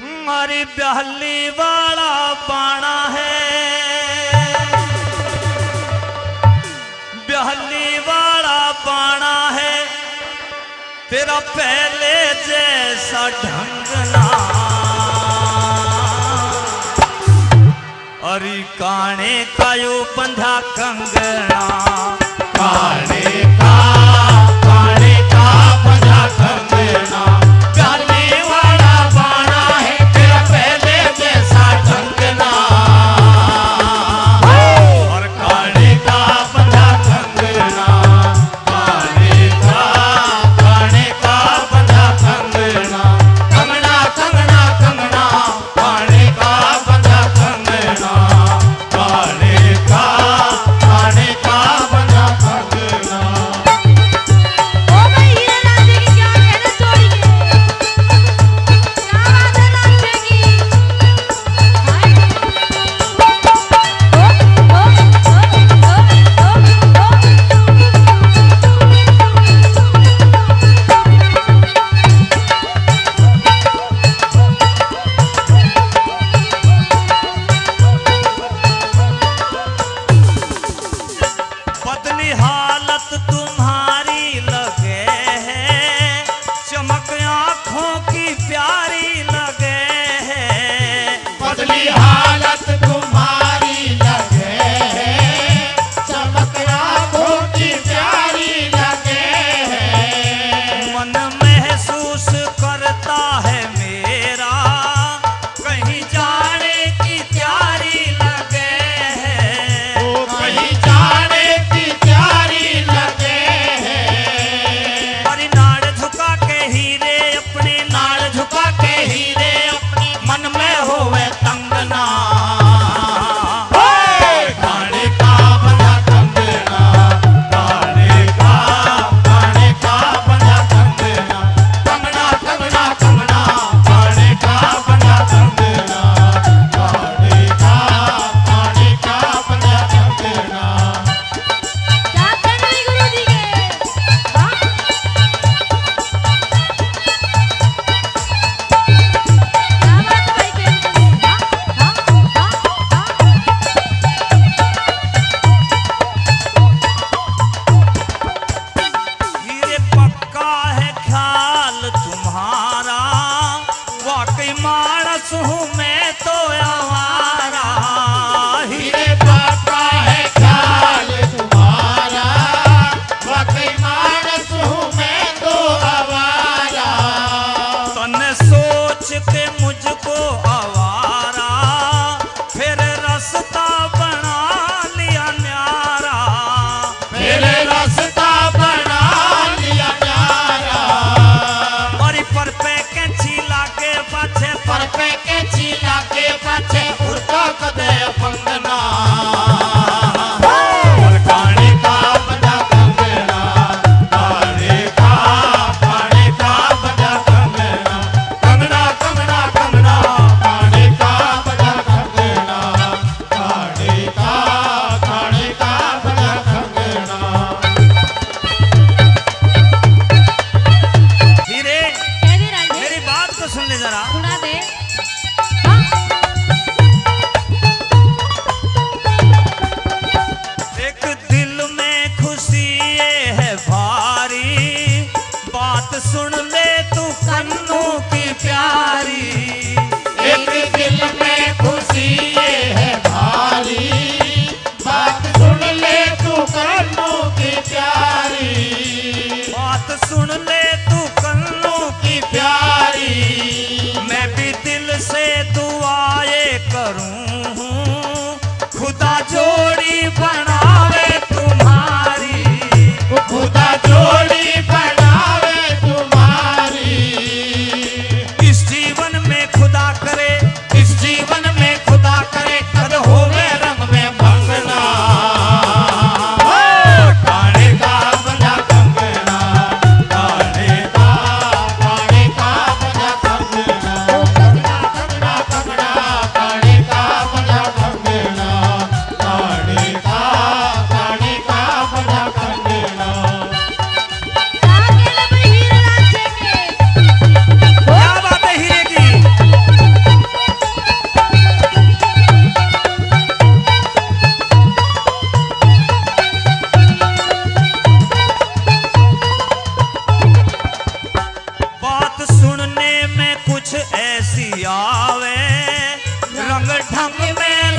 मारी ब्याली वाला पाना है। ब्याली वाला पाना है। तेरा पहले जैसा ढंगना अरे काने का यो बंधा कंगना। काने शख्स तो आवारा हीरे तो सोच के मुझको आवारा फिर रास्ता बना लिया न्यारा। फिर रास्ता बना लिया न्यारा। और पर पे सुन ले तू कन्नों की प्यारी। मैं भी दिल से दुआए करूँ। खुदा जोड़ी बन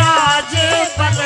राज बन